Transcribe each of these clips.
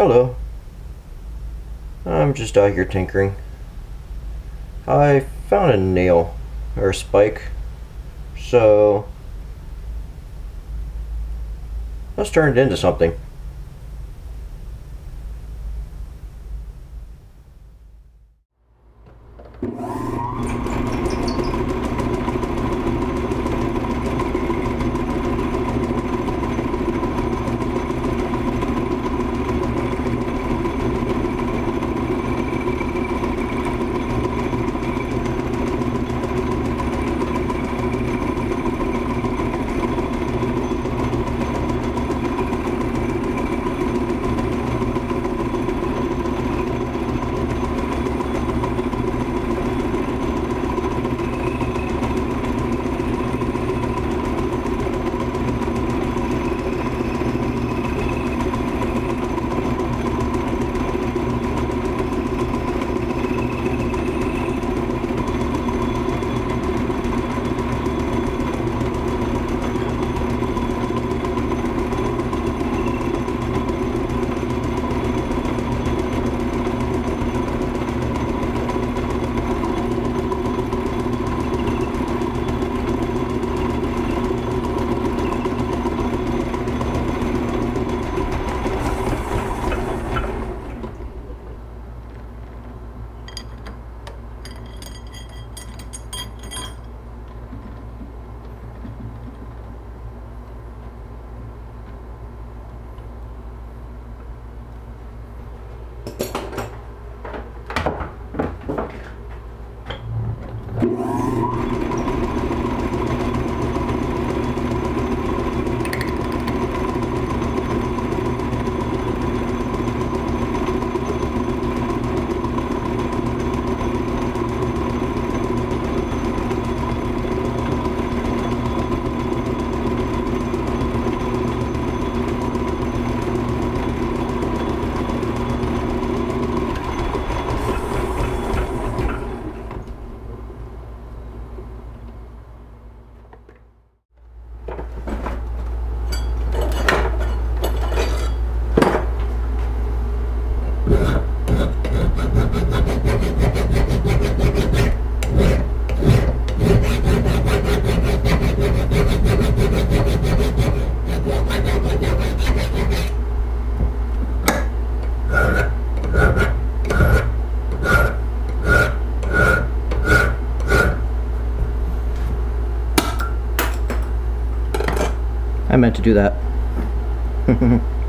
Hello. I'm just out here tinkering. I found a nail, or a spike, so let's turn it into something. I meant to do that.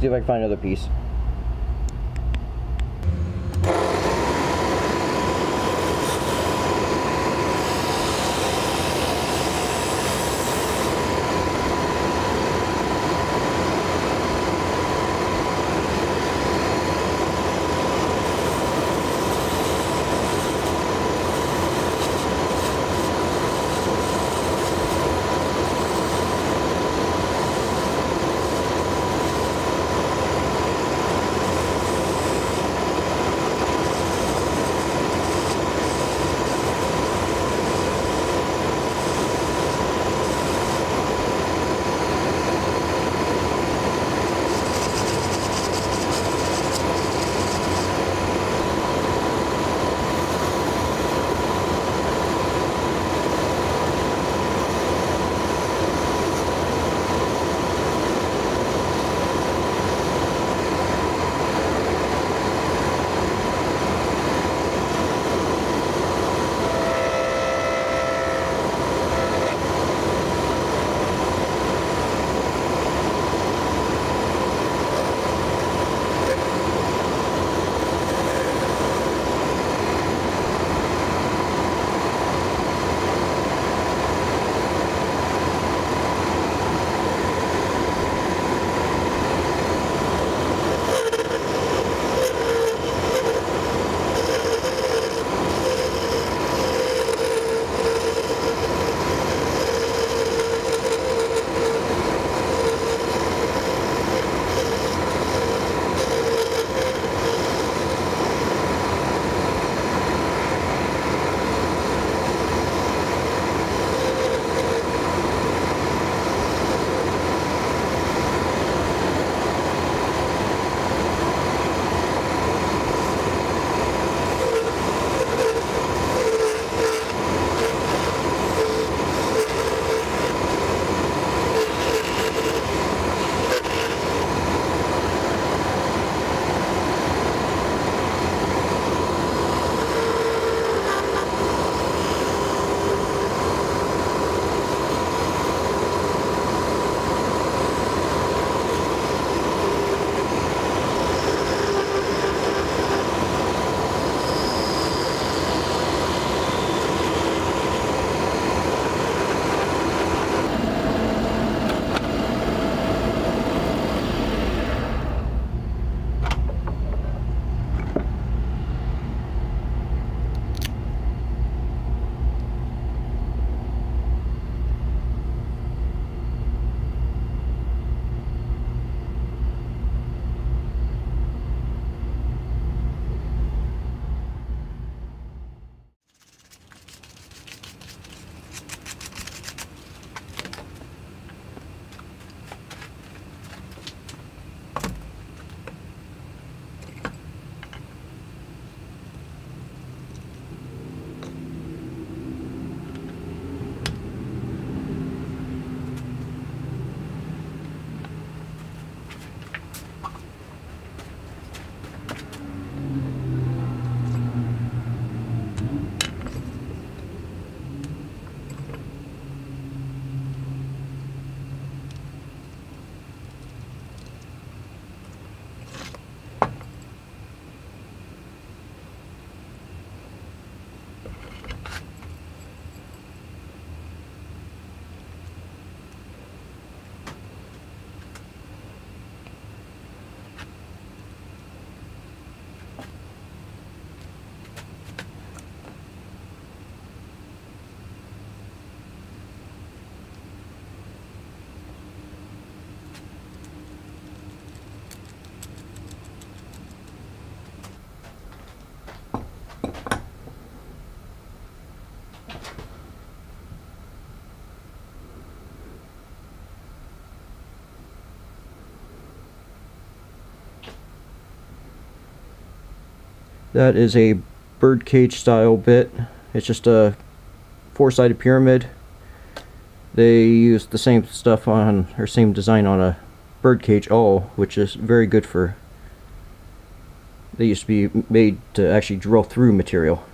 See if I can find another piece. That is a birdcage style bit. It's just a four-sided pyramid. They used the same stuff on, or same design on a birdcage awl, which is very good for, they used to be made to actually drill through material.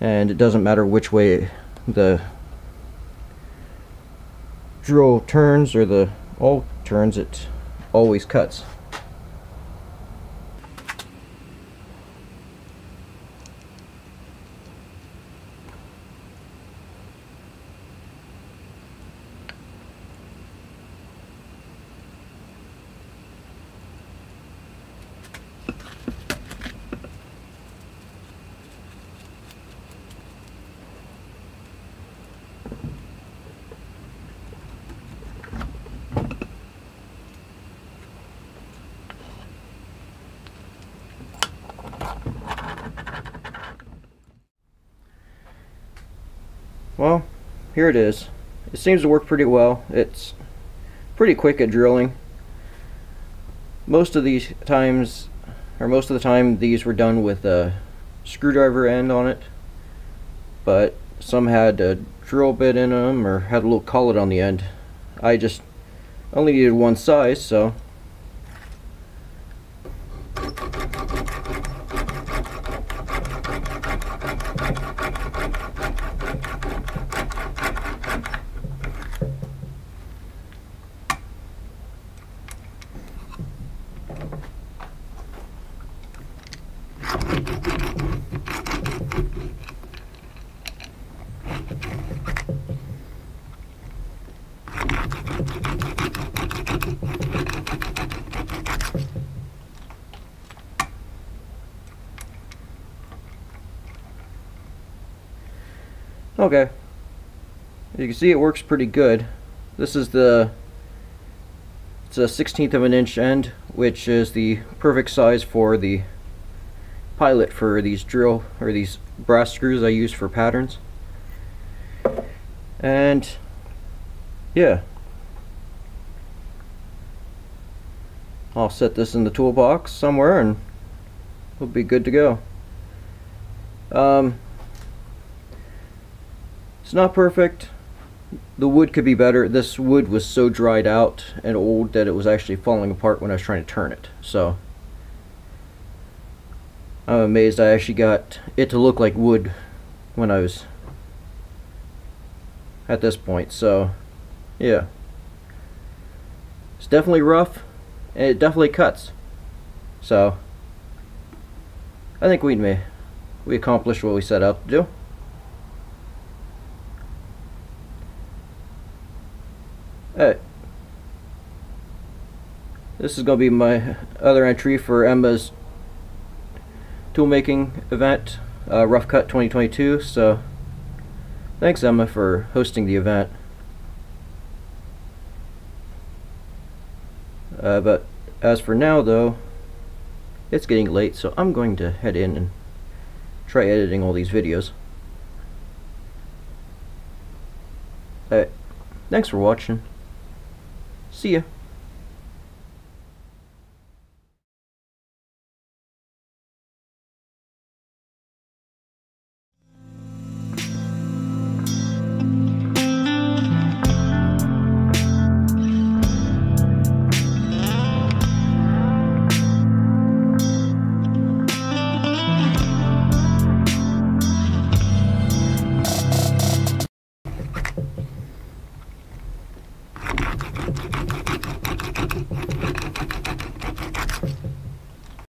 And it doesn't matter which way the drill turns or the awl turns, it always cuts. Well, here it is. It seems to work pretty well. It's pretty quick at drilling. Most of these times, or most of the time, these were done with a screwdriver end on it. But some had a drill bit in them or had a little collet on the end. I just only needed one size, so Okay. You can see it works pretty good. This is the it's a 16th of an inch end, which is the perfect size for the pilot for these drill or these brass screws I use for patterns. And yeah. I'll set this in the toolbox somewhere and we'll be good to go. Um, it's not perfect. The wood could be better. This wood was so dried out and old that it was actually falling apart when I was trying to turn it. So I'm amazed I actually got it to look like wood when I was at this point. So yeah. It's definitely rough and it definitely cuts. So I think we may we accomplished what we set out to do. Alright. This is going to be my other entry for Emma's toolmaking event, uh, Rough Cut 2022. So, thanks Emma for hosting the event. Uh, but as for now, though, it's getting late, so I'm going to head in and try editing all these videos. Thanks for watching. See ya.